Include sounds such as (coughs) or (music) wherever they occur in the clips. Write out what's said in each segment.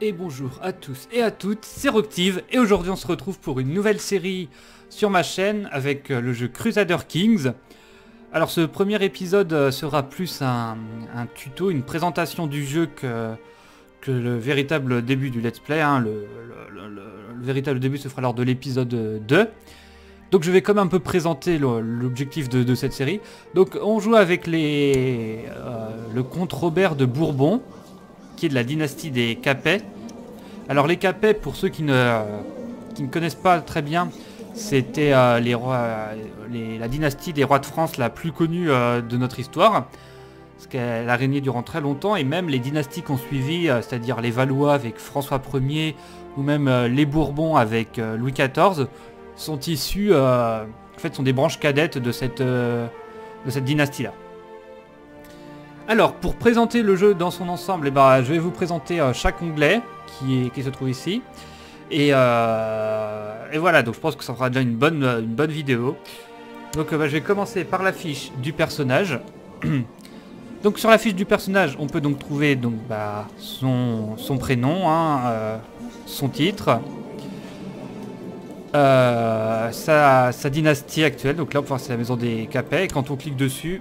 et bonjour à tous et à toutes, c'est Roctive et aujourd'hui on se retrouve pour une nouvelle série sur ma chaîne avec euh, le jeu Crusader Kings. Alors ce premier épisode euh, sera plus un, tuto, une présentation du jeu que, que le véritable début du let's play. Hein. Le, véritable début se fera lors de l'épisode 2. Donc je vais comme un peu présenter l'objectif de, cette série. Donc on joue avec les, euh, le comte Robert de Bourbon, qui est de la dynastie des Capets. Alors les Capets, pour ceux qui ne, qui ne connaissent pas très bien, c'était euh, les rois, la dynastie des rois de France la plus connue euh, de notre histoire. Parce qu'elle a régné durant très longtemps et même les dynasties qui ont suivi, euh, c'est-à-dire les Valois avec François Ier ou même les Bourbons avec Louis XIV, sont issus, en fait, sont des branches cadettes de cette, de cette dynastie-là. Alors, pour présenter le jeu dans son ensemble, eh ben, je vais vous présenter chaque onglet qui, qui, se trouve ici. Et, et, voilà, donc je pense que ça sera déjà une bonne, une bonne vidéo. Donc bah, je vais commencer par la fiche du personnage. (clears throat) donc sur la fiche du personnage, on peut donc trouver donc, bah, son, prénom, hein, euh, son titre, euh, sa, sa, dynastie actuelle. Donc là, on peut voir c'est la maison des Capets. Et quand on clique dessus,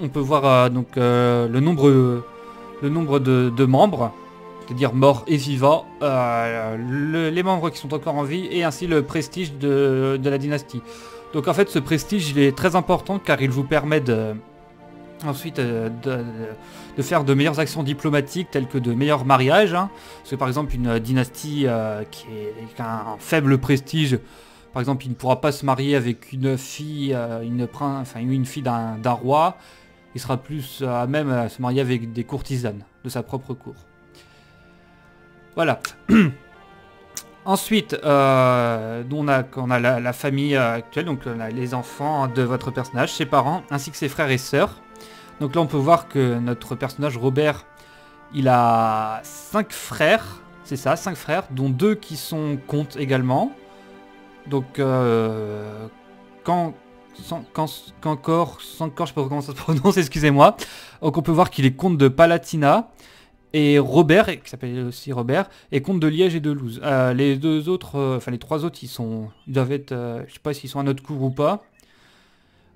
on peut voir euh, donc le nombre, le nombre de membres c'est-à-dire mort et vivant, euh, les membres qui sont encore en vie et ainsi le prestige de, la dynastie. Donc en fait ce prestige il est très important car il vous permet de, ensuite euh, de, faire de meilleures actions diplomatiques telles que de meilleurs mariages. Hein. Parce que par exemple une dynastie euh, qui, a un faible prestige, par exemple il ne pourra pas se marier avec une fille, une, enfin, une fille d'un roi, il sera plus à même à se marier avec des courtisanes de sa propre cour. Voilà. (clears throat) Ensuite, euh, on a, la, famille euh, actuelle, donc les enfants de votre personnage, ses parents, ainsi que ses frères et sœurs. Donc là, on peut voir que notre personnage, Robert, il a 5 frères, c'est ça, 5 frères, dont deux qui sont comtes également. Donc, euh, quand, sans corps, je sais pas comment ça se (laughs) prononce, excusez-moi. Donc on peut voir qu'il est comte de Palatina. Et Robert, qui s'appelle aussi Robert, est comte de Liège et de Louz. Euh, les deux autres, euh, enfin les trois autres, ils sont, ils doivent être, euh, je sais pas s'ils sont à notre cour ou pas.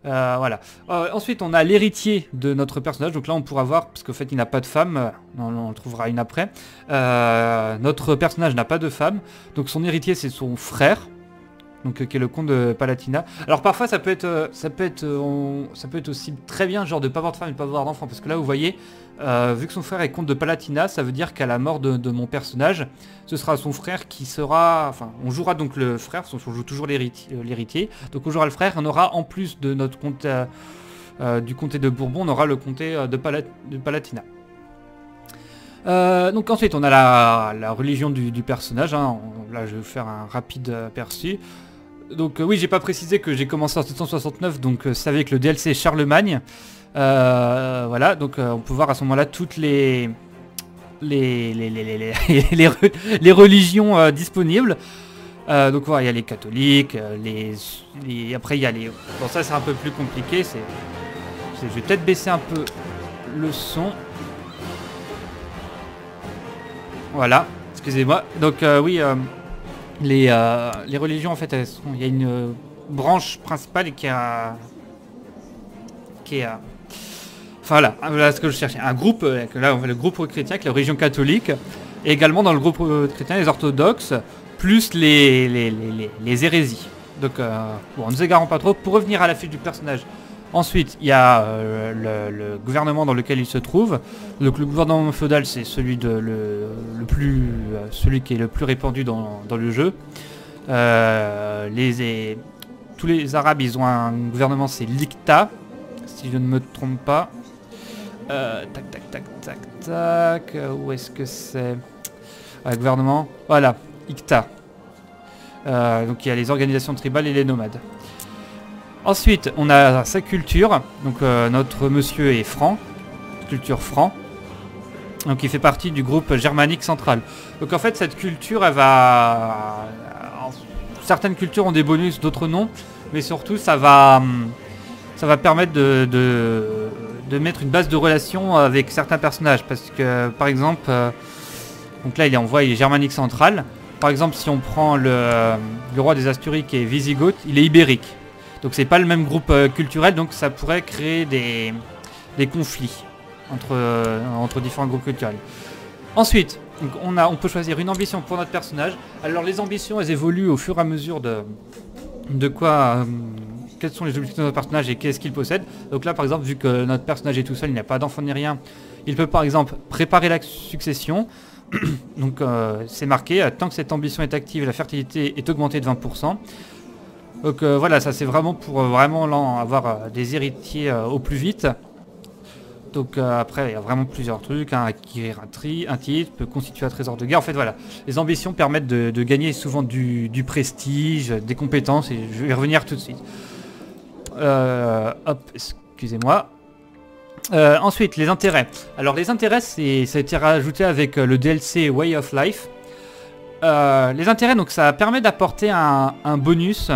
voilà. ensuite, on a l'héritier de notre personnage. Donc là, on pourra voir, parce qu'en fait, il n'a pas de femme. on, on, trouvera une après. notre personnage n'a pas de femme. Donc son héritier, c'est son frère donc euh, qui est le comte de Palatina. Alors parfois ça peut être euh, ça peut être euh, ça peut être aussi très bien genre de pas avoir de femme et de pas avoir d'enfant parce que là vous voyez vu que son frère est comte de Palatina, ça veut dire qu'à la mort de, mon personnage, ce sera son frère qui sera enfin on jouera donc le frère, on joue toujours l'héritier. Donc on jouera le frère, on aura en plus de notre du comté de Bourbon, on aura le comté de, Palatina. donc ensuite on a la, religion du, personnage, hein. là je vais vous faire un rapide aperçu. Donc euh, oui, j'ai pas précisé que j'ai commencé en 769, donc euh, c'est avec le DLC Charlemagne. Euh, voilà, donc on peut voir à ce moment-là toutes les les, les, (laughs) religions disponibles. donc voilà, il y a les catholiques, les, après il y a les... Bon ça c'est un peu plus compliqué, c'est... Je vais peut-être baisser un peu le son. Voilà, excusez-moi. Donc oui, euh, les, religions, en fait, il y a une euh, branche principale qui a... Euh, enfin voilà, voilà ce que je cherchais. Un groupe, là on le groupe chrétien, est la religion catholique, et également dans le groupe chrétien les orthodoxes, plus les, hérésies. Donc bon, on ne s'égarons pas trop. Pour revenir à la fiche du personnage, Ensuite, il y a euh, le, gouvernement dans lequel il se trouve. Donc le gouvernement féodal, c'est celui le, plus, euh, celui qui est le plus répandu dans, le jeu. Euh, tous les Arabes, ils ont un gouvernement, c'est l'Ikta, si je ne me trompe pas. tac, tac, tac, tac, tac. Où est-ce que c'est? Le gouvernement. Voilà, Ikta. donc il y a les organisations tribales et les nomades. Ensuite, on a sa culture. Donc euh, notre monsieur est franc, culture franc. Donc il fait partie du groupe germanique central. Donc en fait cette culture, elle va... Certaines cultures ont des bonus, d'autres non. Mais surtout ça va, ça va permettre de, de, mettre une base de relation avec certains personnages. Parce que par exemple, euh, Donc là, il est, il est germanique central. Par exemple, si on prend le, le roi des Asturies qui est Visigoth, il est ibérique. Donc c'est pas le même groupe euh, culturel, donc ça pourrait créer des, conflits entre, euh, entre différents groupes culturels. Ensuite, on, peut choisir une ambition pour notre personnage. Alors les ambitions, elles évoluent au fur et à mesure de, quoi... euh, quels sont les objectifs de notre personnage et qu'est-ce qu'il possède. Donc là, par exemple, vu que notre personnage est tout seul, il n'y a pas d'enfant ni rien, il peut par exemple préparer la succession. (coughs) Donc c'est marqué, tant que cette ambition est active, la fertilité est augmentée de 20%. Donc euh, voilà, ça c'est vraiment pour euh, vraiment avoir euh, des héritiers au plus vite. Donc après, il y a vraiment plusieurs trucs, hein, acquérir un, tri, un titre, peut constituer un trésor de guerre. En fait voilà, les ambitions permettent de, gagner souvent du, prestige, des compétences, et je vais y revenir tout de suite. Hop, excusez-moi. Ensuite, les intérêts. Alors les intérêts, ça a été rajouté avec le DLC Way of Life. Les intérêts, donc ça permet d'apporter un bonus.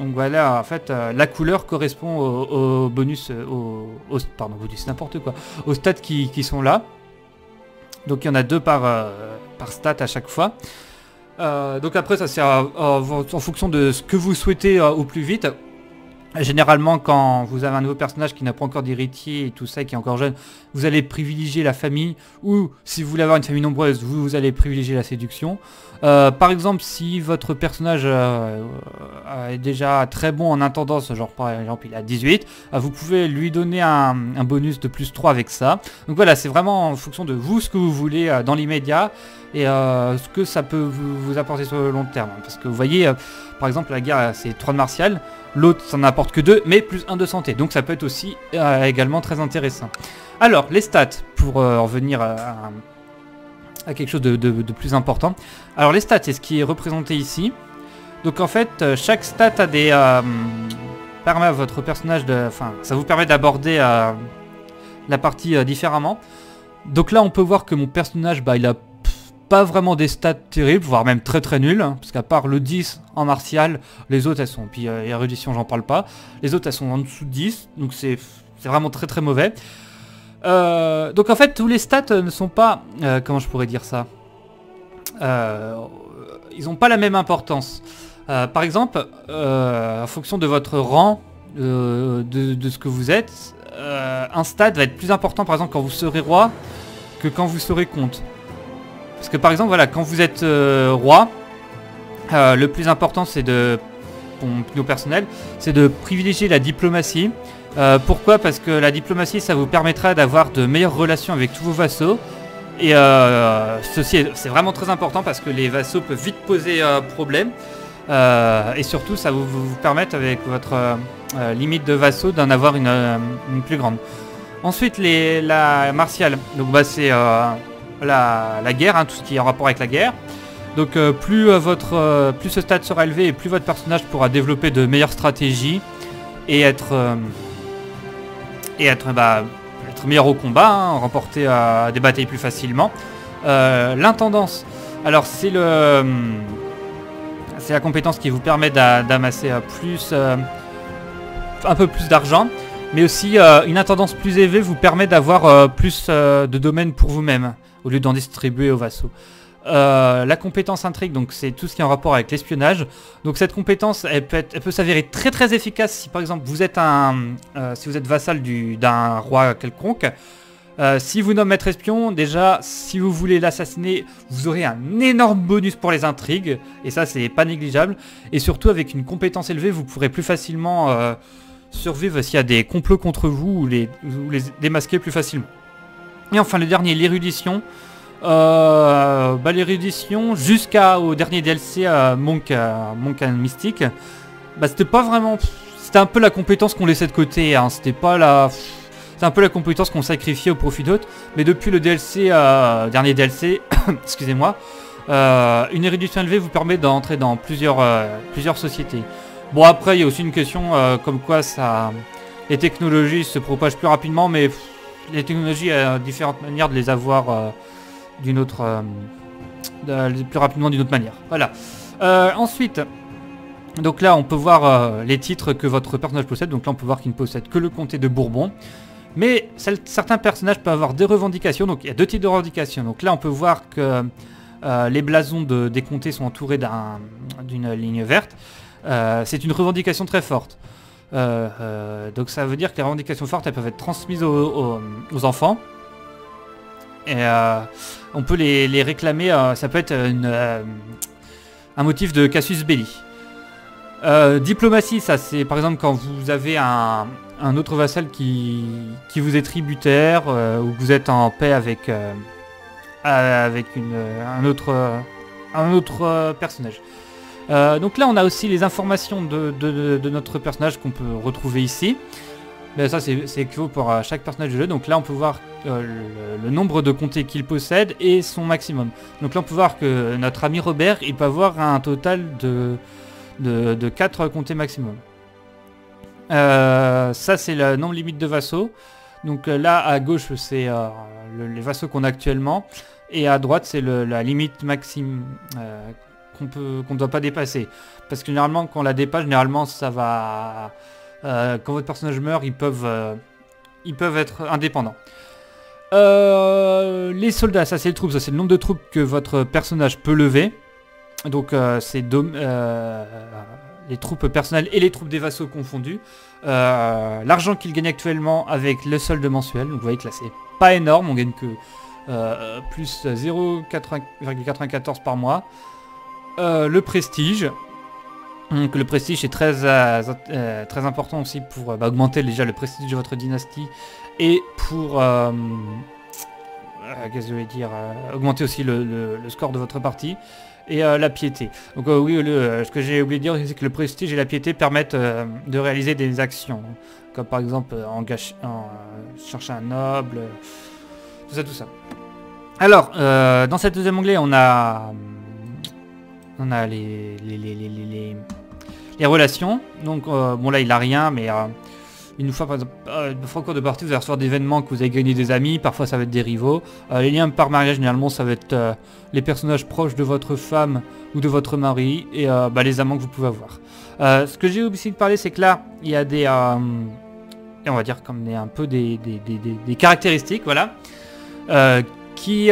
Donc voilà, en fait, euh, la couleur correspond au, bonus, euh, au, pardon, bonus, n'importe quoi, aux stats qui, sont là. Donc il y en a deux par, euh, par stat à chaque fois. Donc après, ça à- en fonction de ce que vous souhaitez au plus vite. Généralement, quand vous avez un nouveau personnage qui n'a pas encore d'héritier et tout ça, qui est encore jeune, vous allez privilégier la famille. Ou si vous voulez avoir une famille nombreuse, vous, allez privilégier la séduction. Euh, par exemple, si votre personnage euh, euh, est déjà très bon en intendance, genre par exemple il a 18, euh, vous pouvez lui donner un, bonus de plus 3 avec ça. Donc voilà, c'est vraiment en fonction de vous ce que vous voulez dans l'immédiat et ce que ça peut vous, vous apporter sur le long terme. Parce que vous voyez, par exemple, la guerre c'est 3 de martial, l'autre ça n'apporte que 2, mais plus 1 de santé. Donc ça peut être aussi euh, également très intéressant. Alors, les stats, pour euh, en venir à, quelque chose de, plus important. Alors les stats, c'est ce qui est représenté ici. Donc en fait, euh, chaque stat a des... euh, permet à votre personnage de... Enfin, ça vous permet d'aborder la partie différemment. Donc là, on peut voir que mon personnage, bah, il a pas vraiment des stats terribles, voire même très très nuls, hein, parce qu'à part le 10 en martial, les autres elles sont, puis euh, érudition j'en parle pas, les autres elles sont en dessous de 10, donc c'est vraiment très très mauvais. Euh, donc en fait tous les stats euh, ne sont pas, euh, comment je pourrais dire ça, ils n'ont pas la même importance. Par exemple, en fonction de votre rang, de, de ce que vous êtes, un stade va être plus important par exemple quand vous serez roi que quand vous serez comte. Parce que par exemple, voilà, quand vous êtes euh, roi, euh, le plus important c'est de, pour mon opinion personnelle, c'est de privilégier la diplomatie. Euh, pourquoi? Parce que la diplomatie, ça vous permettra d'avoir de meilleures relations avec tous vos vassaux. Et ceci, est- c'est vraiment très important parce que les vassaux peuvent vite poser problème. Et surtout, ça vous, vous, permettre avec votre limite de vassaux d'en avoir une, plus grande. Ensuite, les, la martiale. Donc, bah, c'est la, guerre, hein, tout ce qui est en rapport avec la guerre. Donc, euh, plus euh, votre, euh, plus ce stade sera élevé et plus votre personnage pourra développer de meilleures stratégies et être et être bah, être meilleur au combat, hein, remporter des batailles plus facilement. L'intendance, alors c'est le c'est la compétence qui vous permet d'a- d'amasser un peu plus d'argent, mais aussi une intendance plus élevée vous permet d'avoir plus de domaines pour vous-même au lieu d'en distribuer aux vassaux. Euh, la compétence intrigue, donc c'est tout ce qui est en rapport avec l'espionnage. Donc cette compétence, elle peut, s'avérer très très efficace si par exemple vous êtes un, euh, si vous êtes vassal du- d'un roi quelconque. Euh, si vous nommez maître espion, déjà, si vous voulez l'assassiner, vous aurez un énorme bonus pour les intrigues, et ça c'est pas négligeable. Et surtout avec une compétence élevée, vous pourrez plus facilement survivre s'il y a des complots contre vous ou les, ou les démasquer plus facilement. Et enfin le dernier, l'érudition. Euh, bah, l'érudition jusqu'au dernier DLC euh, Monk, euh, Monk Mystic, bah, c'était pas vraiment. C'était un peu la compétence qu'on laissait de côté. Hein. C'était pas la. Un peu la compétence qu'on sacrifiait au profit d'autres. Mais depuis le DLC, euh, dernier DLC, (coughs) excusez-moi, une érudition élevée vous permet d'entrer dans plusieurs, plusieurs sociétés. Bon après il y a aussi une question comme quoi ça, les technologies se propagent plus rapidement, mais les technologies, il y a différentes manières de les avoir euh, d'une autre, euh, plus rapidement d'une autre manière. Voilà. Euh, ensuite, donc là on peut voir les titres que votre personnage possède. Donc là on peut voir qu'il ne possède que le comté de Bourbon. Mais certains personnages peuvent avoir des revendications, donc il y a deux types de revendications. Donc là on peut voir que les blasons de, des comtés sont entourés d'une ligne verte. c'est une revendication très forte. Donc ça veut dire que les revendications fortes elles peuvent être transmises aux enfants. Et euh, on peut les, réclamer, euh, ça peut être euh, un motif de casus belli. diplomatie, ça c'est par exemple quand vous avez un, autre vassal qui, qui, vous est tributaire ou vous êtes en paix avec, avec une, un autre, un autre personnage. Donc là on a aussi les informations de, notre personnage qu'on peut retrouver ici. Mais ça c'est équivaut pour chaque personnage du jeu. Donc là on peut voir euh, le, nombre de comtés qu'il possède et son maximum. Donc là on peut voir que notre ami Robert il peut avoir un total de, de, 4 comtés maximum. Euh, ça c'est le nombre limite de vassaux. Donc euh, là à gauche c'est les vassaux qu'on a actuellement et à droite c'est la limite maxime qu'on peut qu'on ne doit pas dépasser. Parce que généralement quand on la dépasse, généralement ça va... quand votre personnage meurt, ils peuvent, ils peuvent être indépendants. Euh, les soldats, ça c'est le troupe, ça c'est le nombre de troupes que votre personnage peut lever. Donc euh, c'est euh, les troupes personnelles et les troupes des vassaux confondus. L'argent qu'il gagne actuellement avec le solde mensuel, donc vous voyez que là c'est pas énorme, on gagne que plus 0,94 par mois. Le prestige, donc le prestige est très, très important aussi pour bah, augmenter déjà le prestige de votre dynastie et pour euh, euh, qu'est-ce que je vais dire euh, augmenter aussi le, score de votre partie et la piété. Donc oui, ce que j'ai oublié de dire, c'est que le prestige et la piété permettent de réaliser des actions, comme par exemple en, chercher un noble, tout ça, tout ça. Alors, dans cette deuxième onglet, on a, on a les, les, les, les relations. Donc, bon là, il a rien, mais une fois, par exemple, euh, fois cours de partie, vous allez recevoir des événements que vous avez gagné des amis, parfois ça va être des rivaux. Euh, les liens par mariage, généralement, ça va être euh, les personnages proches de votre femme ou de votre mari et bah, les amants que vous pouvez avoir. ce que j'ai oublié de parler, c'est que là, il y a des... on va dire comme des, un peu des, des caractéristiques, voilà, qui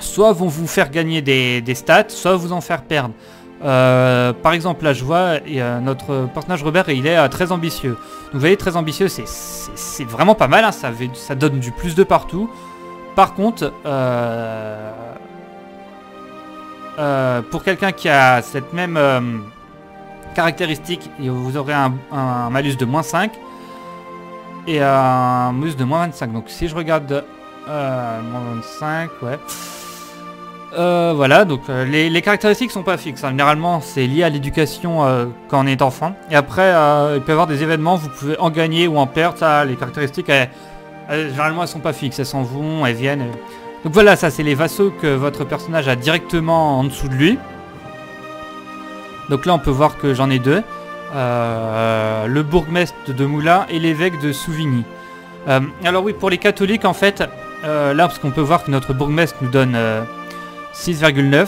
soit vont vous faire gagner des, stats, soit vous en faire perdre. Euh, par exemple, là, je vois notre personnage Robert, il est euh, très ambitieux. Donc, vous voyez, très ambitieux, c'est vraiment pas mal. Hein, ça, ça, donne du plus de partout. Par contre, euh, pour quelqu'un qui a cette même caractéristique, vous aurez un, un, malus de moins 5 et un malus de moins 25. Donc, si je regarde moins 25, ouais. Euh, voilà, donc euh, les, caractéristiques sont pas fixes. Hein. Généralement, c'est lié à l'éducation euh, quand on est enfant. Et après, il peut y avoir des événements, vous pouvez en gagner ou en perdre. Les caractéristiques, généralement, elles sont pas fixes. Elles s'en vont, elles viennent. Donc voilà, ça, c'est les vassaux que votre personnage a directement en dessous de lui. Donc là, on peut voir que j'en ai deux. le bourgmestre de Moulin et l'évêque de Souvigny. alors oui, pour les catholiques, en fait, là, parce qu'on peut voir que notre bourgmestre nous donne 6,9.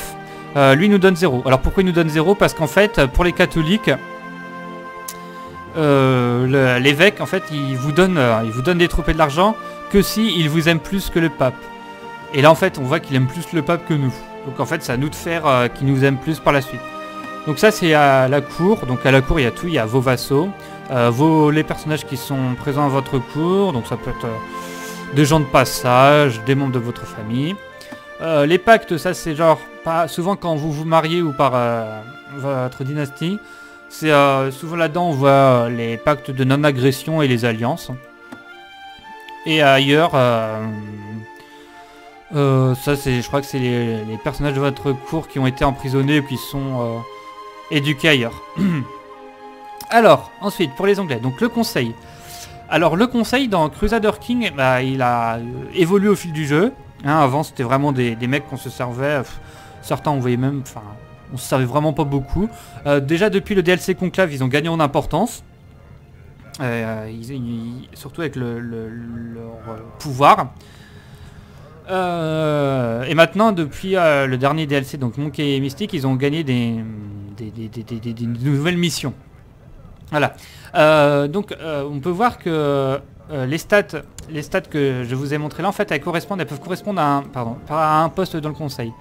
Euh, lui nous donne 0. Alors pourquoi il nous donne 0 Parce qu'en fait, pour les catholiques, euh, l'évêque, en fait, il vous, donne, euh, il vous donne des troupes et de l'argent que si il vous aime plus que le pape. Et là, en fait, on voit qu'il aime plus le pape que nous. Donc en fait, c'est à nous de faire qu'il nous aime plus par la suite. Donc ça, c'est à la cour. Donc à la cour, il y a tout. Il y a vos vassaux, vos, les personnages qui sont présents à votre cour. Donc ça peut être des gens de passage, des membres de votre famille. Euh, les pactes, ça c'est genre pas souvent quand vous vous mariez ou par euh, votre dynastie. C'est euh, souvent là-dedans on voit les pactes de non-agression et les alliances. Et ailleurs, ça c'est, je crois que c'est les, personnages de votre cour qui ont été emprisonnés et qui sont éduqués ailleurs. (clears throat) Alors, ensuite pour les Anglais, donc le conseil. Alors le conseil dans Crusader King, bah, il a évolué au fil du jeu. Hein, avant, c'était vraiment des, mecs qu'on se servait. certains, on voyait même... Enfin, on se servait vraiment pas beaucoup. Euh, déjà, depuis le DLC Conclave, ils ont gagné en importance. Euh, surtout avec le, leur pouvoir. Euh, et maintenant, depuis le dernier DLC, donc Monkey et Mystique, ils ont gagné des, nouvelles missions. Voilà. donc, on peut voir que euh, les stats, les stats que je vous ai montré là, en fait, elles correspondent, elles peuvent correspondre à un, poste dans le conseil.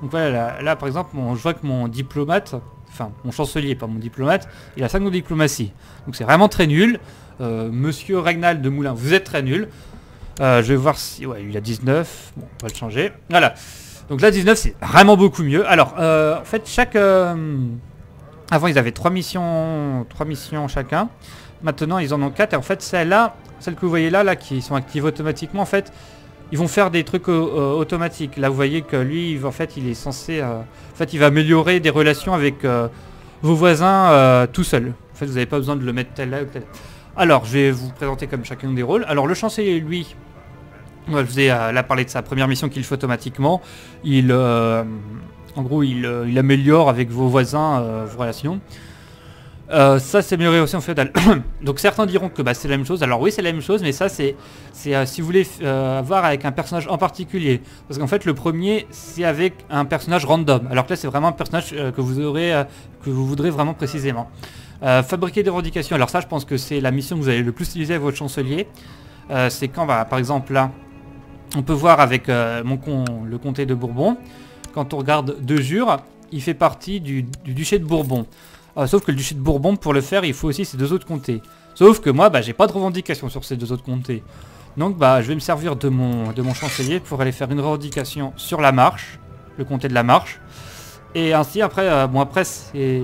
Donc voilà, là, par exemple, je vois que mon diplomate, enfin mon chancelier, pas mon diplomate, il a 5 de diplomatie. Donc c'est vraiment très nul. Euh, Monsieur Regnal de Moulin, vous êtes très nul. Euh, je vais voir si... Ouais, il a 19. Bon, on va le changer. Voilà. Donc là, 19, c'est vraiment beaucoup mieux. Alors, en fait, chaque... Avant, ils avaient 3 missions, 3 missions chacun. Maintenant, ils en ont 4. Et en fait, celle-là, celle que vous voyez là, là, qui sont actives automatiquement, en fait, ils vont faire des trucs euh, euh, automatiques. Là, vous voyez que lui, en fait, il est censé... Euh, en fait, il va améliorer des relations avec vos voisins tout seul. En fait, vous n'avez pas besoin de le mettre tel là ou tel Alors, je vais vous présenter comme chacun des rôles. Alors, le chancelier, lui, je vous ai là parlé de sa première mission qu'il fait automatiquement. Il... en gros, il, il, améliore avec vos voisins vos relations. Euh, ça c'est amélioré aussi en féodal. (coughs) Donc certains diront que bah, c'est la même chose. Alors oui c'est la même chose, mais ça c'est euh, si vous voulez euh, voir avec un personnage en particulier. Parce qu'en fait le premier c'est avec un personnage random. Alors que là c'est vraiment un personnage que vous aurez que vous voudrez vraiment précisément. fabriquer des revendications. Alors ça je pense que c'est la mission que vous allez le plus utiliser avec votre chancelier. c'est quand bah, par exemple là on peut voir avec mon con, le comté de Bourbon. Quand on regarde De Jure, il fait partie du duché de Bourbon. Ah, sauf que le duché de Bourbon, pour le faire, il faut aussi ces deux autres comtés. Sauf que moi, bah, j'ai pas de revendication sur ces deux autres comtés. Donc bah, je vais me servir de mon, de mon chancelier pour aller faire une revendication sur la marche, le comté de la marche. Et ainsi, après, euh, bon après, c'est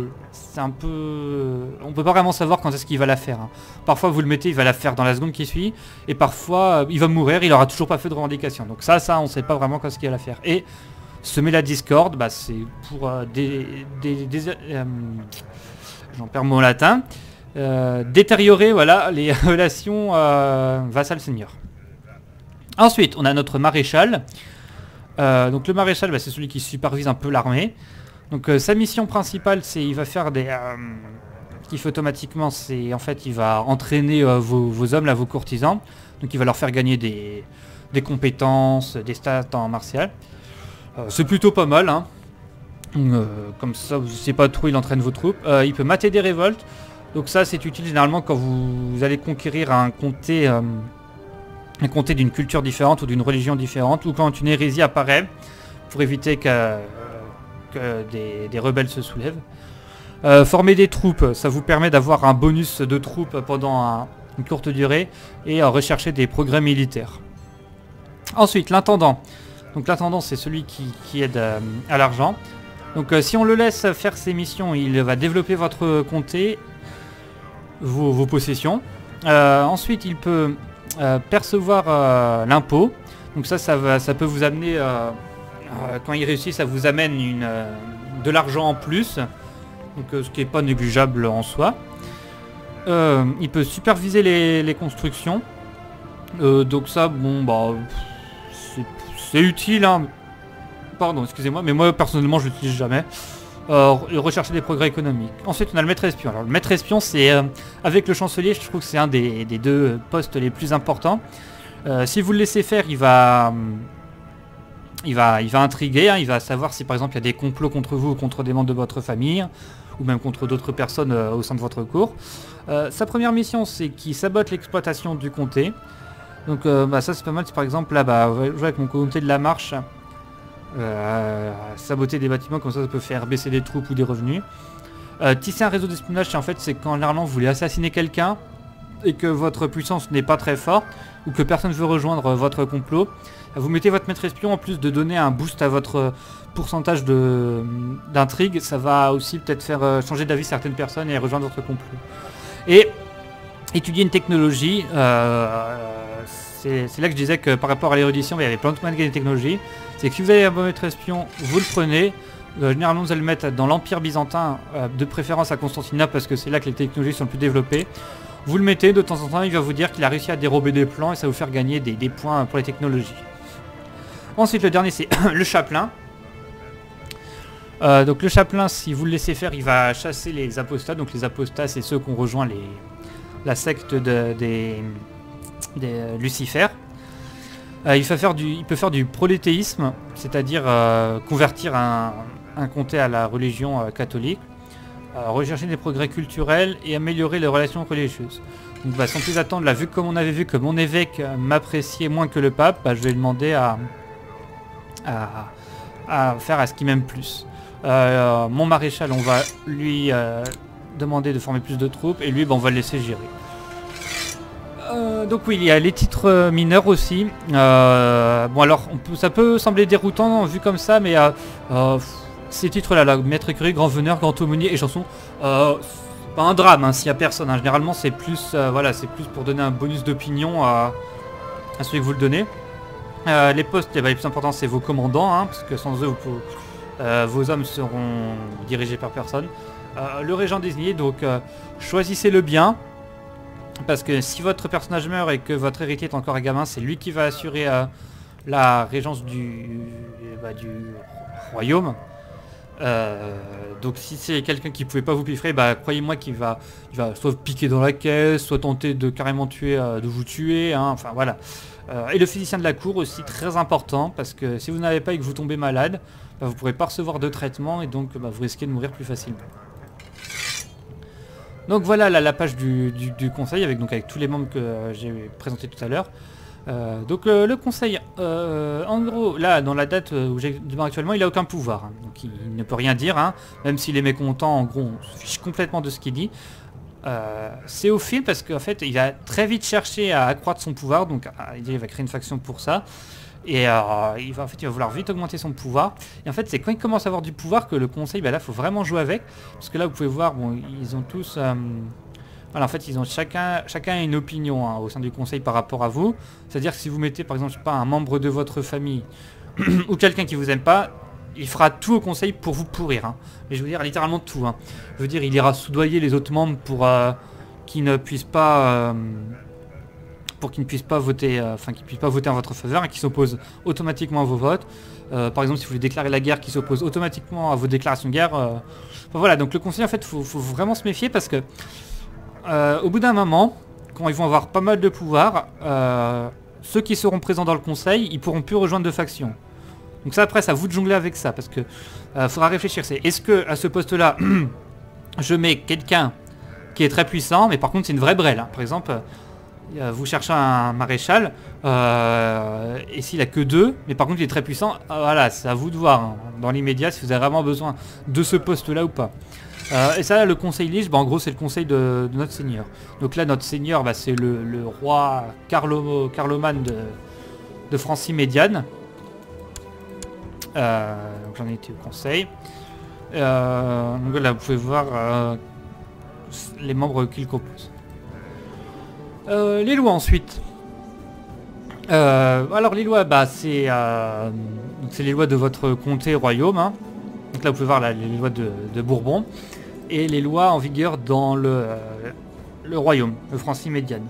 un peu... On peut pas vraiment savoir quand est-ce qu'il va la faire. Hein. Parfois, vous le mettez, il va la faire dans la seconde qui suit. Et parfois, euh, il va mourir, il aura toujours pas fait de revendication. Donc ça, ça, on sait pas vraiment quand est-ce qu'il va la faire. Et semer la discorde, bah, c'est pour euh, des... J'en perds mon latin. détériorer voilà, les (laughs) relations vassal-seigneur. Ensuite, on a notre maréchal. donc le maréchal, bah, c'est celui qui supervise un peu l'armée. Donc sa mission principale, c'est il va faire des... qui fait automatiquement, c'est en fait, il va entraîner vos, hommes, là, vos courtisans. Donc il va leur faire gagner des, des compétences, des stats en martial. Euh, c'est plutôt pas mal, hein. Euh, comme ça, vous ne savez pas trop, il entraîne vos troupes. Euh, il peut mater des révoltes. Donc ça, c'est utile généralement quand vous, allez conquérir un comté, un comté d'une culture différente ou d'une religion différente, ou quand une hérésie apparaît, pour éviter que, des, rebelles se soulèvent. former des troupes, ça vous permet d'avoir un bonus de troupes pendant une courte durée et rechercher des progrès militaires. Ensuite, l'intendant. Donc l'intendant, c'est celui qui, aide euh, à, l'argent. Donc euh, si on le laisse faire ses missions, il va développer votre comté, vos, possessions. Euh, ensuite, il peut percevoir l'impôt. Donc ça, ça, ça, peut vous amener, quand il réussit, ça vous amène de l'argent en plus. Donc ce qui n'est pas négligeable en soi. il peut superviser les, les constructions. donc ça, bon, bah, c'est utile, hein. Pardon, excusez-moi, mais moi personnellement je l'utilise jamais. Euh, rechercher des progrès économiques. Ensuite, on a le maître espion. Alors, le maître espion, c'est euh, avec le chancelier, je trouve que c'est un des, deux postes les plus importants. Euh, si vous le laissez faire, il va, il va, il va intriguer. Hein. il va savoir si, par exemple, il y a des complots contre vous ou contre des membres de votre famille, ou même contre d'autres personnes au sein de votre cour. sa première mission, c'est qu'il sabote l'exploitation du comté. Donc euh, bah, ça c'est pas mal, par exemple là bah jouer avec mon comté de la marche, euh, saboter des bâtiments comme ça ça peut faire baisser des troupes ou des revenus. Euh, tisser un réseau d'espionnage en fait c'est quand vous voulez assassiner quelqu'un et que votre puissance n'est pas très forte ou que personne ne veut rejoindre votre complot. Vous mettez votre maître espion en plus de donner un boost à votre pourcentage d'intrigue, ça va aussi peut-être faire changer d'avis certaines personnes et rejoindre votre complot. Et étudier une technologie, c'est là que je disais que par rapport à l'érudition, il y avait plein de moyens de gagner technologie. C'est que si vous avez un maître espion, vous le prenez. Euh, généralement, vous allez le mettre dans l'Empire byzantin, euh, de préférence à Constantinople, parce que c'est là que les technologies sont le plus développées. Vous le mettez, de temps en temps, il va vous dire qu'il a réussi à dérober des plans et ça va vous faire gagner des, points pour les technologies. Ensuite, le dernier, c'est (coughs) le chapelain. Euh, donc le chapelain, si vous le laissez faire, il va chasser les apostats. Donc les apostats, c'est ceux qui ont rejoint la secte des, des Lucifer. Euh, il, il peut faire du proléthéisme, c'est-à-dire euh, convertir un, comté à la religion euh, catholique. rechercher des progrès culturels et améliorer les relations religieuses. Donc bah, sans plus attendre, là, vu comme on avait vu que mon évêque m'appréciait moins que le pape, bah, je vais demander à, faire à ce qu'il m'aime plus. Mon maréchal, on va lui demander de former plus de troupes et lui, bah, on va le laisser gérer. Euh, donc oui, il y a les titres mineurs aussi. bon alors, ça peut sembler déroutant vu comme ça, mais ces titres-là, là, Maître écurie, Grand Veneur, Grand Aumônier et chanson, pas un drame hein, s'il n'y a personne. Hein. Généralement, c'est plus, voilà, c'est plus pour donner un bonus d'opinion à, celui que vous le donnez. Euh, les postes, les plus importants, c'est vos commandants, hein, parce que sans eux, euh, vos hommes seront dirigés par personne. Euh, le régent désigné, donc choisissez le bien, parce que si votre personnage meurt et que votre héritier est encore un gamin, c'est lui qui va assurer la régence du, bah, du royaume. donc si c'est quelqu'un qui pouvait pas vous piffrer, bah croyez-moi qu'il va, soit piquer dans la caisse, soit tenter de carrément tuer, de vous tuer, hein, enfin voilà. Euh, et le physicien de la cour aussi très important parce que si vous n'avez pas et que vous tombez malade, bah, vous ne pourrez pas recevoir de traitement et donc bah, vous risquez de mourir plus facilement. Donc voilà la, page du, conseil avec, donc, avec tous les membres que euh, j'ai présentés tout à l'heure. Euh, donc le conseil, en gros, là, dans la date où j'ai actuellement, il a aucun pouvoir. Hein. donc il, ne peut rien dire, hein. même s'il est mécontent, en gros, on se fiche complètement de ce qu'il dit. Euh, c'est au fil parce qu'en fait il a très vite cherché à accroître son pouvoir, donc il va créer une faction pour ça. Et euh, il va en fait il va vouloir vite augmenter son pouvoir. Et en fait c'est quand il commence à avoir du pouvoir que le conseil, bah là faut vraiment jouer avec. Parce que là vous pouvez voir, bon ils ont tous. Euh, voilà, en fait, ils ont chacun, chacun une opinion hein, au sein du conseil par rapport à vous. C'est-à-dire que si vous mettez, par exemple, pas un membre de votre famille (clears throat) ou quelqu'un qui vous aime pas, il fera tout au conseil pour vous pourrir. Hein. Mais je veux dire littéralement tout. Hein. Je veux dire, il ira soudoyer les autres membres pour euh, qu'ils ne puissent pas, qu'ils ne puissent pas voter, euh, enfin qu'ils puissent pas voter en votre faveur et qu'ils s'opposent automatiquement à vos votes. par exemple, si vous voulez déclarer la guerre, qui s'oppose automatiquement à vos déclarations de guerre. voilà. Donc le conseil, en fait, faut, vraiment se méfier parce que au bout d'un moment, quand ils vont avoir pas mal de pouvoir, ceux qui seront présents dans le conseil, ils pourront plus rejoindre de factions. Donc ça après, à vous de jongler avec ça, parce que euh, faudra réfléchir. C'est est-ce que à ce poste-là, (clears throat) je mets quelqu'un qui est très puissant, mais par contre c'est une vraie brêle. Hein. Par exemple, euh, vous cherchez un maréchal, euh, et s'il a que deux, mais par contre il est très puissant, voilà, c'est à vous de voir hein, dans l'immédiat si vous avez vraiment besoin de ce poste-là ou pas. et ça, le conseil lige, bah, en gros, c'est le conseil de, notre seigneur. Donc là, notre seigneur, bah, c'est le, roi Carlo, Carloman de, de Francie. Euh, j'en ai été au conseil. Euh, donc là, vous pouvez voir euh, les membres qu'il compose. Les lois ensuite. alors les lois, bah, c'est les lois de votre comté royaume. Hein. Donc là, vous pouvez voir les lois de, Bourbon et les lois en vigueur dans le, le royaume, le Francie médiane.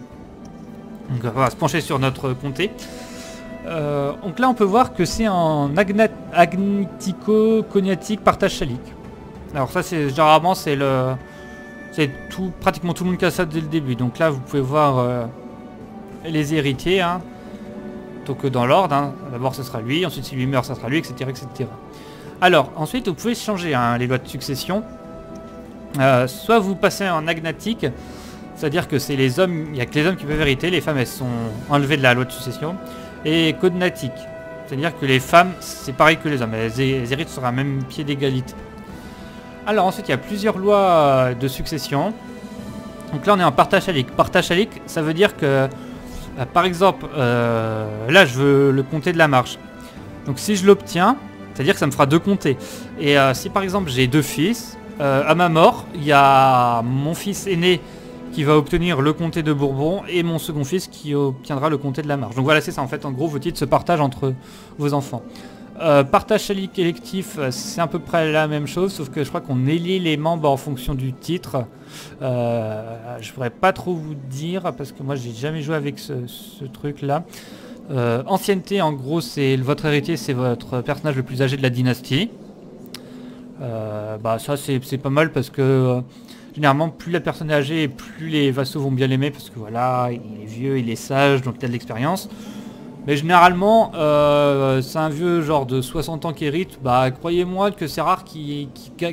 Donc on va se pencher sur notre comté. Euh, donc là, on peut voir que c'est en agnitico-cognatique partage chalique. Alors ça, c'est généralement c'est le, c'est tout, pratiquement tout le monde qui a ça dès le début. Donc là, vous pouvez voir euh, les héritiers. Hein. Donc dans l'ordre, hein. d'abord ce sera lui, ensuite si lui meurt, ça sera lui, etc., etc. Alors ensuite, vous pouvez changer hein, les lois de succession. Euh, soit vous passez en agnatique, c'est-à-dire que c'est les hommes, il n'y a que les hommes qui peuvent hériter, les femmes elles sont enlevées de la loi de succession et cognatique. C'est-à-dire que les femmes, c'est pareil que les hommes, elles, héritent sur un même pied d'égalité. Alors ensuite, il y a plusieurs lois euh, de succession. Donc là, on est en partage chalique. Partage chalique, ça veut dire que, euh, par exemple, euh, là, je veux le comté de la marche. Donc si je l'obtiens, c'est-à-dire que ça me fera deux comtés. Et si par exemple j'ai deux fils, à ma mort, il y a mon fils aîné qui va obtenir le comté de Bourbon et mon second fils qui obtiendra le comté de la Marche. Donc voilà, c'est ça en fait. En gros, vos titres se partagent entre vos enfants. Euh, partage chalique électif, euh, c'est à peu près la même chose, sauf que je crois qu'on élit les membres en fonction du titre. Euh, je pourrais pas trop vous dire parce que moi j'ai jamais joué avec ce, truc là. ancienneté, en gros, c'est votre héritier, c'est votre personnage le plus âgé de la dynastie. bah ça c'est pas mal parce que généralement, plus la personne est âgée, plus les vassaux vont bien l'aimer parce que voilà, il est vieux, il est sage, donc il a de l'expérience. Mais généralement, euh, c'est un vieux genre de 60 ans qui hérite. Bah, croyez-moi que c'est rare qu'il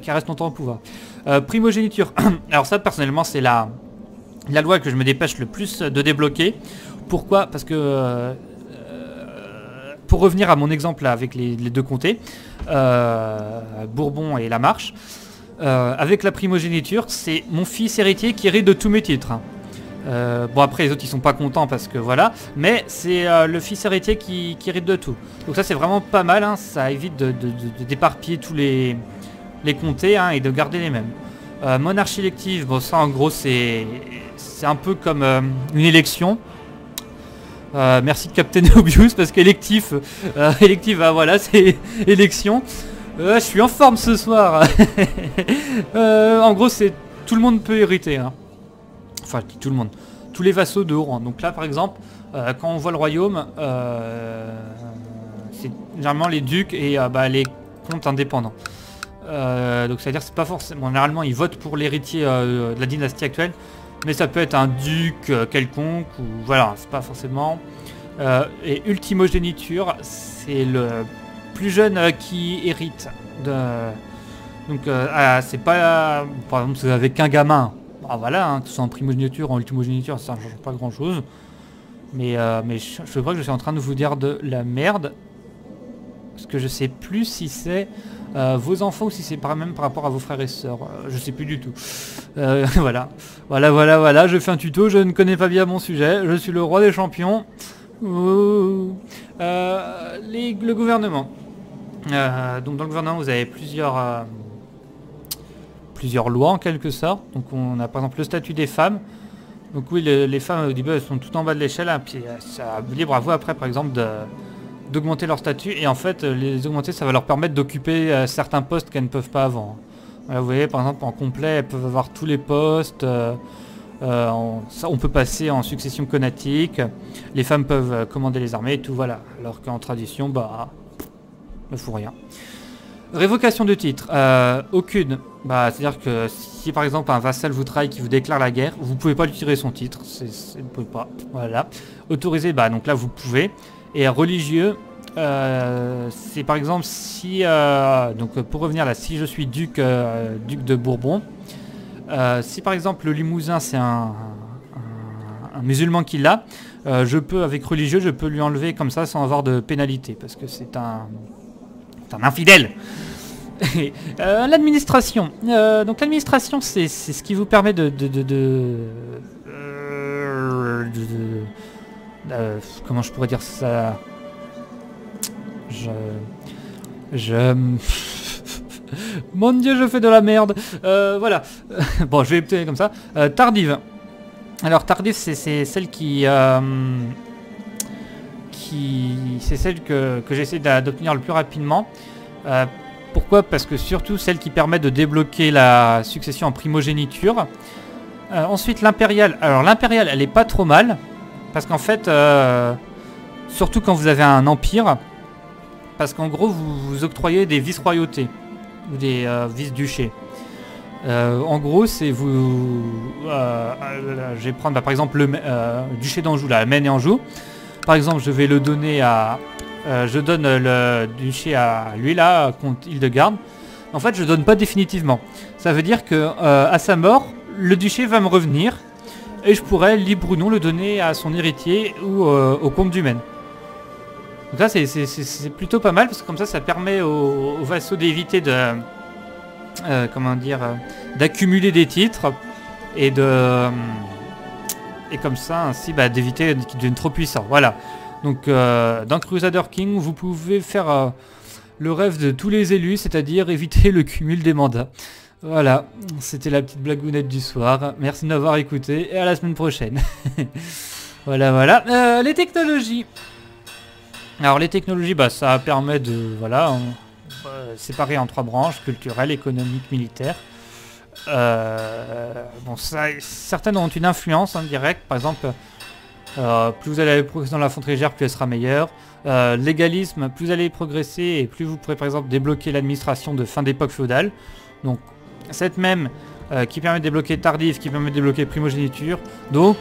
reste longtemps au pouvoir. Euh, primogéniture. (clears throat) Alors ça, personnellement, c'est la, la loi que je me dépêche le plus de débloquer. Pourquoi? Parce que... Euh, pour revenir à mon exemple avec les, deux comtés, Bourbon et La Marche, avec la primogéniture, c'est mon fils héritier qui hérite de tous mes titres. Euh, bon après les autres ils sont pas contents parce que voilà, mais c'est euh, le fils héritier qui, hérite de tout. Donc ça c'est vraiment pas mal, hein. ça évite de, d'éparpiller tous les, les comtés hein, et de garder les mêmes. Euh, monarchie élective, bon ça en gros c'est, c'est un peu comme une élection. merci Captain (laughs) Obvious parce qu'électif, électif, ah, voilà (laughs) c'est élection. je suis en forme ce soir. (laughs) en gros c'est tout le monde peut hériter. Hein enfin tout le monde, tous les vassaux de rang. Donc là par exemple, euh, quand on voit le royaume, euh, c'est généralement les ducs et euh, bah, les comtes indépendants. donc c'est-à-dire c'est pas forcément. Généralement ils votent pour l'héritier de la dynastie actuelle, mais ça peut être un duc quelconque ou voilà, c'est pas forcément. et ultimogéniture, c'est le plus jeune qui hérite de. Donc ah, c'est pas par exemple si vous avez qu'un gamin, ah voilà, hein, que ce soit en primogéniture, en ultimogéniture, ça ne change pas grand chose. Mais, euh, mais je, crois que je suis en train de vous dire de la merde. Parce que je sais plus si c'est euh, vos enfants ou si c'est par même par rapport à vos frères et sœurs. Euh, je sais plus du tout. (laughs) voilà. Voilà, voilà, voilà. Je fais un tuto. Je ne connais pas bien mon sujet. Je suis le roi des champions. le gouvernement. donc dans le gouvernement, vous avez plusieurs plusieurs lois en quelque sorte. Donc on a par exemple le statut des femmes. Donc oui, les, femmes au début elles sont tout en bas de l'échelle, hein, puis euh, ça libre à vous après par exemple d'augmenter leur statut. Et en fait, euh, les augmenter, ça va leur permettre d'occuper euh, certains postes qu'elles ne peuvent pas avant. vous voyez, par exemple, en complet, elles peuvent avoir tous les postes. on peut passer en succession conatique. Les femmes peuvent commander les armées et tout, voilà. Alors qu'en tradition, bah, ne faut rien. Révocation de titre, euh, aucune. Bah, c'est-à-dire que si par exemple un vassal vous trahit qui vous déclare la guerre, vous pouvez pas lui tirer son titre, c'est, vous pouvez pas. Voilà. Autorisé, bah donc là vous pouvez. Et religieux, euh, c'est par exemple si, euh, donc pour revenir là, si je suis duc, duc de Bourbon, si par exemple le Limousin c'est un, un, musulman qui l'a, je peux avec religieux, je peux lui enlever comme ça sans avoir de pénalité parce que c'est un un infidèle. (laughs) Euh, l'administration. Euh, donc l'administration, c'est ce qui vous permet de... Euh, comment je pourrais dire ça? Je... Je... (laughs) Mon dieu, je fais de la merde. voilà. (laughs) bon, je vais peut-être comme ça. tardive. Alors tardive, c'est celle qui... c'est celle que, j'essaie d'obtenir le plus rapidement. Euh, pourquoi? Parce que surtout celle qui permet de débloquer la succession en primogéniture. Euh, ensuite l'impérial. Alors l'impérial elle est pas trop mal. Parce qu'en fait, euh, surtout quand vous avez un empire, parce qu'en gros vous, octroyez des vice-royautés ou des vice-duchés. en gros, c'est vous. je vais prendre bah, par exemple le duché d'Anjou, la Maine et Anjou. Par exemple, je vais le donner à, euh, je donne le duché à lui là, contre Hildegarde. En fait, je donne pas définitivement. Ça veut dire que euh, à sa mort, le duché va me revenir et je pourrais libre ou non le donner à son héritier ou euh, au comte du Maine. Donc là, c'est plutôt pas mal parce que comme ça, ça permet aux, vassaux d'éviter de, comment dire, d'accumuler des titres et de et comme ça, ainsi, bah, d'éviter qu'ils deviennent trop puissants. Voilà. Donc euh, dans Crusader King, vous pouvez faire euh, le rêve de tous les élus, c'est-à-dire éviter le cumul des mandats. Voilà, c'était la petite blagounette du soir. Merci de m'avoir écouté et à la semaine prochaine. (laughs) voilà, voilà. Euh, les technologies. Alors les technologies, bah, ça permet de voilà, séparer en trois branches, culturelle, économique, militaire. Bon, ça, certaines ont une influence indirecte, par exemple euh, plus vous allez progresser dans la fonte légère, plus elle sera meilleure. Euh, légalisme, plus vous allez progresser et plus vous pourrez par exemple débloquer l'administration de fin d'époque féodale. Donc cette même euh, qui permet de débloquer tardif, qui permet de débloquer primogéniture. Donc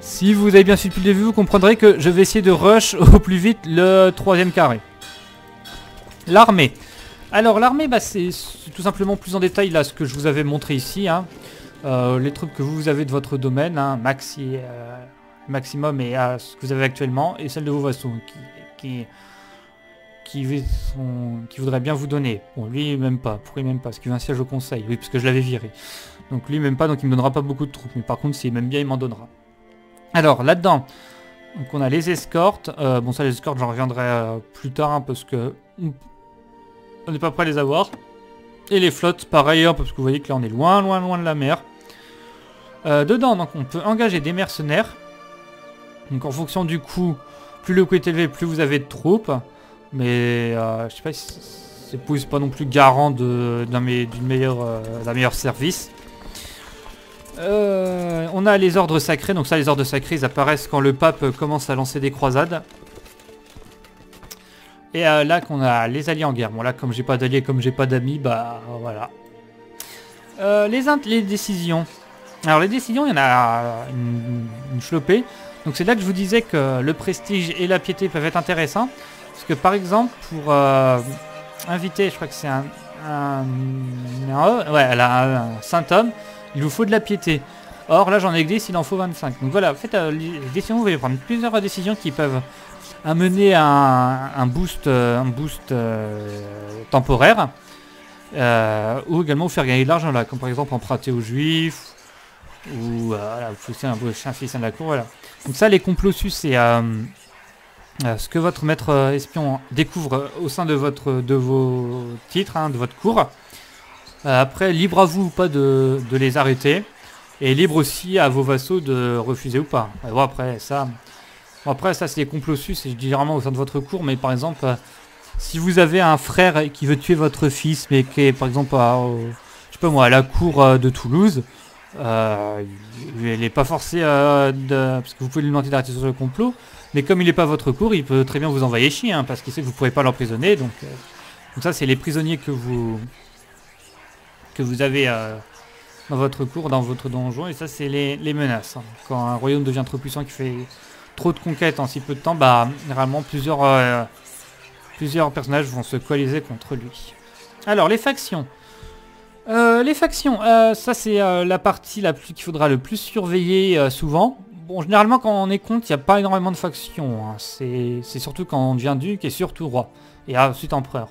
Si vous avez bien suivi depuis le début, vous comprendrez que je vais essayer de rush (laughs) au plus vite le troisième carré. L'armée. Alors l'armée, bah, c'est tout simplement plus en détail là ce que je vous avais montré ici. Hein. Euh, les troupes que vous avez de votre domaine, hein, euh, maximum et à ce que vous avez actuellement, et celle de vos vassaux qui, qui, voudrait bien vous donner. Bon, lui, même pas. Pourquoi m'aime pas? Parce qu'il veut un siège au conseil. Oui, parce que je l'avais viré. Donc lui, même pas, donc il me donnera pas beaucoup de troupes. Mais par contre, s'il m'aime bien, il m'en donnera. Alors, là-dedans, donc on a les escortes. Euh, bon, ça, les escortes, j'en reviendrai plus tard, hein, parce que on n'est pas prêt à les avoir. Et les flottes, pareil, hein, parce que vous voyez que là, on est loin, loin, loin de la mer. Euh, dedans, donc, on peut engager des mercenaires. Donc, en fonction du coût, plus le coût est élevé, plus vous avez de troupes. Mais euh, je sais pas si c'est pas non plus garant d'un meilleur, euh, meilleur service. Euh, on a les ordres sacrés, donc ça les ordres sacrés ils apparaissent quand le pape commence à lancer des croisades. Et là qu'on a les alliés en guerre. Bon là comme j'ai pas d'alliés, comme j'ai pas d'amis, bah voilà. les, les décisions. Alors les décisions, il y en a une, une flopée. Donc c'est là que je vous disais que le prestige et la piété peuvent être intéressants. Parce que par exemple, pour euh, inviter, je crois que c'est un, un, un, saint homme, il vous faut de la piété. Or là j'en ai 10, il en faut 25. Donc voilà, en fait, euh, les décisions, vous allez prendre plusieurs décisions qui peuvent amener un, un boost, un boost euh, temporaire. ou également faire gagner de l'argent là, comme par exemple emprunter aux juifs, ou voilà, vous faites un, un fils de la cour, voilà. Donc ça les complots c'est euh, ce que votre maître euh, espion découvre euh, au sein de, votre, de vos titres, hein, de votre cours. après, libre à vous ou pas de, les arrêter. Et libre aussi à vos vassaux de refuser ou pas. après, ça, après, ça c'est les complots sus, c'est généralement au sein de votre cours. Mais par exemple, si vous avez un frère qui veut tuer votre fils, mais qui est par exemple à, je sais pas moi, à la cour de Toulouse, il n'est pas forcé de... Parce que vous pouvez lui demander d'arrêter sur le complot. Mais comme il n'est pas votre cours, il peut très bien vous envoyer chier, hein, parce qu'il sait que vous ne pourrez pas l'emprisonner. Donc, euh, ça, c'est les prisonniers que vous que vous avez euh, dans votre cours, dans votre donjon. Et ça, c'est les, menaces. Hein. Quand un royaume devient trop puissant, qui fait trop de conquêtes en si peu de temps, bah, généralement, plusieurs, euh, personnages vont se coaliser contre lui. Alors, les factions. les factions, ça c'est la partie la plus qu'il faudra le plus surveiller souvent. Bon, généralement, quand on est compte, il n'y a pas énormément de factions. Hein. C'est surtout quand on devient duc et surtout roi. Et ensuite empereur.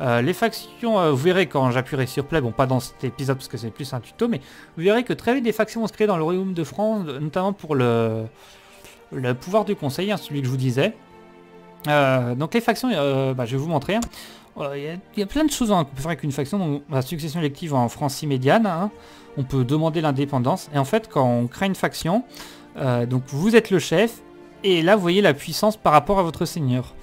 Euh, les factions, euh, vous verrez quand j'appuierai sur play, bon pas dans cet épisode parce que c'est plus un tuto, mais vous verrez que très vite des factions vont se créer dans le royaume de France, notamment pour le, le pouvoir du conseil, hein, celui que je vous disais. Euh, donc les factions, bah, je vais vous montrer. Hein. Il y, a plein de choses qu'on peut faire avec une faction, donc la succession élective en France immédiate, on peut demander l'indépendance, et en fait quand on crée une faction, euh, donc vous êtes le chef, et là vous voyez la puissance par rapport à votre seigneur.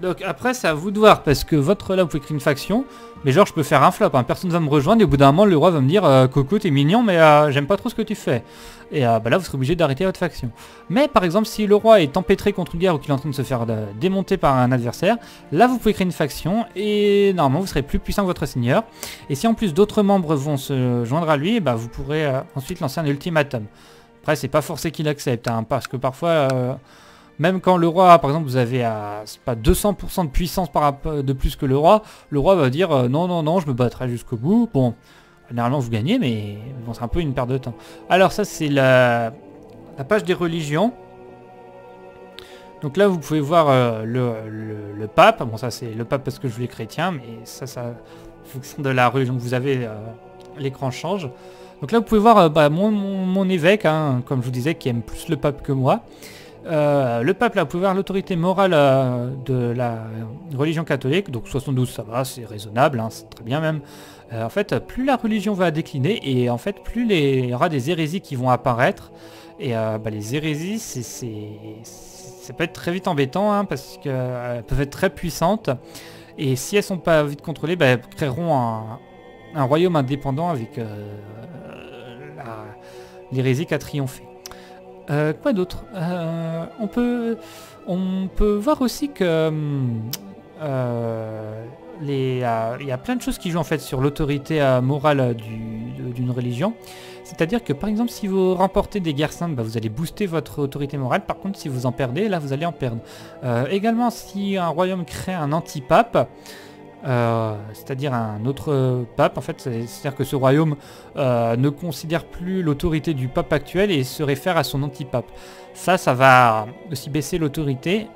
Donc après c'est à vous de voir, parce que votre là vous pouvez créer une faction, mais genre je peux faire un flop, hein. personne va me rejoindre, et au bout d'un moment le roi va me dire euh, t'es mignon mais euh, j'aime pas trop ce que tu fais. Et bah là vous serez obligé d'arrêter votre faction. Mais par exemple si le roi est empêtré contre une guerre ou qu'il est en train de se faire démonter par un adversaire, là vous pouvez créer une faction, et normalement vous serez plus puissant que votre seigneur. Et si en plus d'autres membres vont se joindre à lui, bah, vous pourrez ensuite lancer un ultimatum. Après, c'est pas forcé qu'il accepte, hein, parce que parfois, euh, même quand le roi, par exemple, vous avez à pas 200% de puissance de plus que le roi, le roi va dire euh, non, non, non, je me battrai jusqu'au bout. Bon, généralement vous gagnez, mais bon, c'est un peu une perte de temps. Alors ça, c'est la, page des religions. Donc là, vous pouvez voir euh, le, pape. Bon, ça, c'est le pape parce que je voulais chrétien, mais ça, ça, en fonction de la religion que vous avez, l'écran change. Donc là, vous pouvez voir euh, bah, mon, évêque, hein, comme je vous disais, qui aime plus le pape que moi. Euh, le pape, là, vous pouvez voir l'autorité morale euh, de la religion catholique. Donc 72, ça va, c'est raisonnable, hein, c'est très bien même. en fait, plus la religion va décliner, et en fait, plus il y aura des hérésies qui vont apparaître. Et bah, les hérésies, ça peut être très vite embêtant, hein, parce qu'elles peuvent être très puissantes. Et si elles sont pas vite contrôlées, bah, elles créeront un, royaume indépendant avec l'hérésie qui a triomphé. Euh, quoi d'autre? Euh, on, peut, voir aussi que euh, il y a plein de choses qui jouent en fait sur l'autorité morale d'une religion. C'est-à-dire que par exemple si vous remportez des guerres saintes, bah, vous allez booster votre autorité morale. Par contre si vous en perdez, là vous allez en perdre. Également si un royaume crée un anti-pape, euh, c'est-à-dire un autre pape, en fait, c'est-à-dire que ce royaume euh, ne considère plus l'autorité du pape actuel et se réfère à son anti-pape. Ça, ça va aussi baisser l'autorité.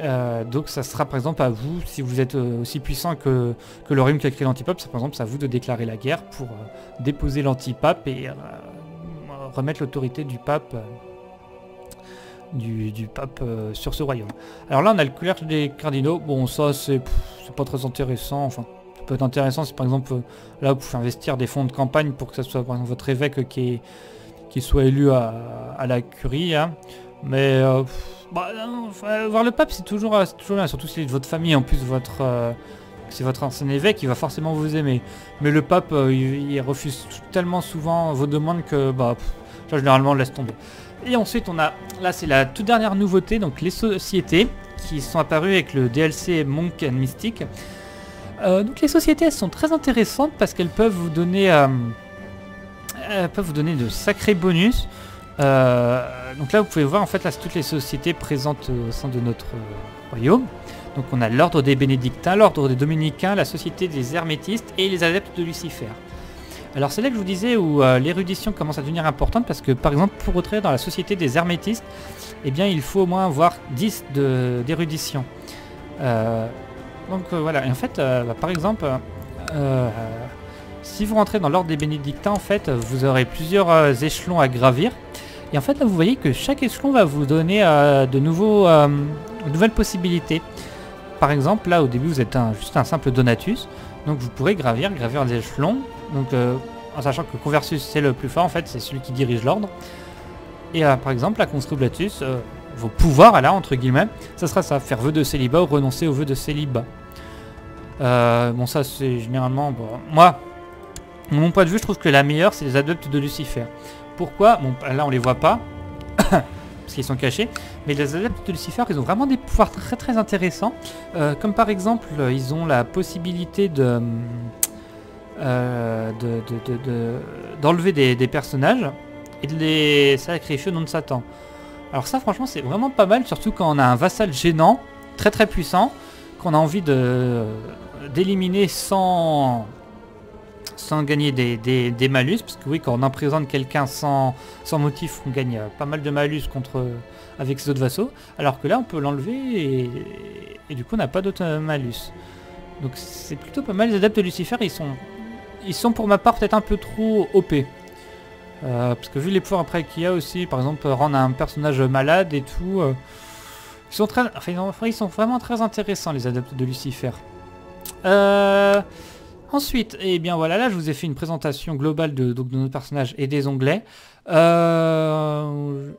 Euh, donc ça sera par exemple à vous, si vous êtes aussi puissant que, que le royaume qui a créé l'antipape, c'est par exemple à vous de déclarer la guerre pour déposer l'antipape et remettre l'autorité du pape du, pape euh, sur ce royaume. Alors là, on a le couvercle des cardinaux. Bon, ça, c'est pas très intéressant. Enfin, ça peut être intéressant si par exemple, euh, là, vous pouvez investir des fonds de campagne pour que ce soit par exemple votre évêque qui, qui soit élu à, la curie. Hein. Mais euh, bah, voir le pape, c'est toujours, toujours bien, surtout si c'est de votre famille. En plus, votre c'est votre ancien évêque, il va forcément vous aimer. Mais le pape, il, refuse tellement souvent vos demandes que bah, généralement, laisse tomber. Et ensuite, on a, là, c'est la toute dernière nouveauté, donc les sociétés qui sont apparues avec le DLC Monk and Mystic. Euh, donc les sociétés, elles sont très intéressantes parce qu'elles peuvent vous donner, euh, peuvent vous donner de sacrés bonus. Euh, donc là, vous pouvez voir en fait là, toutes les sociétés présentes au sein de notre royaume. Donc on a l'ordre des bénédictins, l'ordre des dominicains, la société des hermétistes et les adeptes de Lucifer. Alors c'est là que je vous disais où euh, l'érudition commence à devenir importante parce que par exemple pour entrer dans la société des hermétistes, eh bien il faut au moins avoir 10 d'érudition. Euh, donc euh, voilà, et en fait bah, par exemple si vous rentrez dans l'ordre des bénédictins en fait vous aurez plusieurs échelons à gravir. Et en fait là vous voyez que chaque échelon va vous donner de, nouveaux, de nouvelles possibilités. Par exemple là au début vous êtes juste un simple donatus. Donc vous pourrez gravir, gravir des échelons. Donc euh, en sachant que Conversus c'est le plus fort en fait, c'est celui qui dirige l'ordre. Et euh, par exemple la Conscriptus, euh, vos pouvoirs là entre guillemets, ça sera ça, faire vœu de célibat ou renoncer au vœu de célibat. bon ça c'est généralement... moi, mon point de vue, je trouve que la meilleure c'est les adeptes de Lucifer. Pourquoi? Bon là on les voit pas. (coughs) parce qu'ils sont cachés. Mais les adeptes de Lucifer, ils ont vraiment des pouvoirs très très intéressants. Euh, comme par exemple, ils ont la possibilité de euh, d'enlever des, personnages et de les sacrifier au nom de Satan. Alors ça franchement c'est vraiment pas mal, surtout quand on a un vassal gênant, très très puissant, qu'on a envie d'éliminer sans sans gagner des, malus, parce que oui, quand on emprisonne quelqu'un sans, sans motif, on gagne pas mal de malus contre avec ses autres vassaux, alors que là, on peut l'enlever et, du coup, on n'a pas d'autres malus. Donc c'est plutôt pas mal. Les adeptes de Lucifer, ils sont, ils sont pour ma part peut-être un peu trop OP. Euh, parce que vu les pouvoirs après qu'il y a aussi, par exemple, rendre un personnage malade et tout, euh, ils, sont très, ils sont vraiment très intéressants, les adeptes de Lucifer. Euh, Ensuite, et eh bien voilà, là je vous ai fait une présentation globale de, de notre personnage et des onglets. Euh,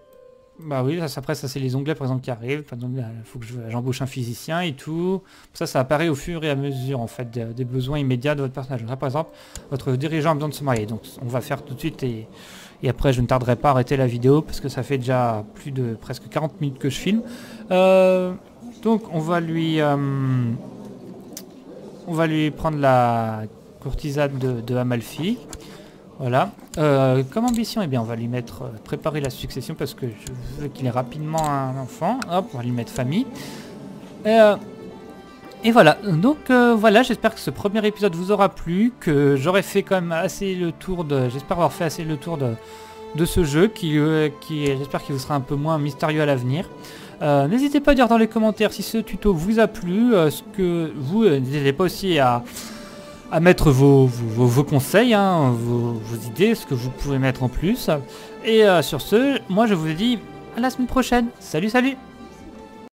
bah oui, ça, après ça c'est les onglets par exemple qui arrivent. Il faut que j'embauche un physicien et tout. Ça, ça apparaît au fur et à mesure en fait des, besoins immédiats de votre personnage. Là par exemple, votre dirigeant a besoin de se marier. Donc on va faire tout de suite et, après je ne tarderai pas à arrêter la vidéo parce que ça fait déjà plus de presque 40 minutes que je filme. Euh, donc on va lui... Euh, on va lui prendre la courtisane de, Amalfi. Voilà. Euh, comme ambition, eh bien, on va lui mettre euh, préparer la succession parce que je veux qu'il ait rapidement un enfant. Hop, on va lui mettre famille. Et, euh, voilà. Donc voilà, j'espère que ce premier épisode vous aura plu, que j'aurai fait quand même assez le tour de. J'espère avoir fait assez le tour de, ce jeu qui j'espère qu'il vous sera un peu moins mystérieux à l'avenir. Euh, n'hésitez pas à dire dans les commentaires si ce tuto vous a plu, euh, ce que vous, euh, n'hésitez pas aussi à, mettre vos, vos, conseils, hein, vos, idées, ce que vous pouvez mettre en plus. Et sur ce, moi je vous dis à la semaine prochaine. Salut salut